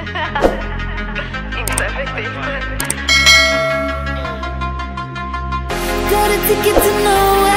Got a ticket to nowhere.